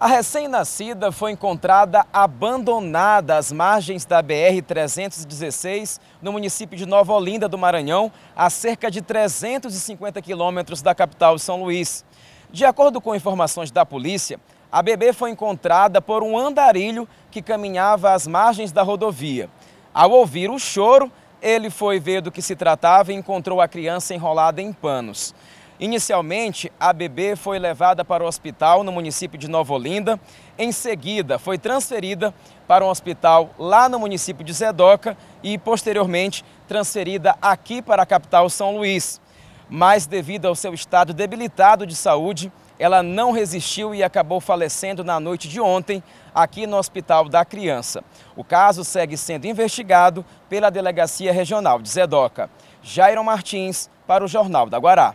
A recém-nascida foi encontrada abandonada às margens da BR-316, no município de Nova Olinda do Maranhão, a cerca de 350 quilômetros da capital de São Luís. De acordo com informações da polícia, a bebê foi encontrada por um andarilho que caminhava às margens da rodovia. Ao ouvir o choro, ele foi ver do que se tratava e encontrou a criança enrolada em panos. Inicialmente, a bebê foi levada para o hospital no município de Nova Olinda. Em seguida, foi transferida para um hospital lá no município de Zedoca e, posteriormente, transferida aqui para a capital São Luís. Mas, devido ao seu estado debilitado de saúde, ela não resistiu e acabou falecendo na noite de ontem aqui no Hospital da Criança. O caso segue sendo investigado pela Delegacia Regional de Zedoca. Jairon Martins, para o Jornal da Guará.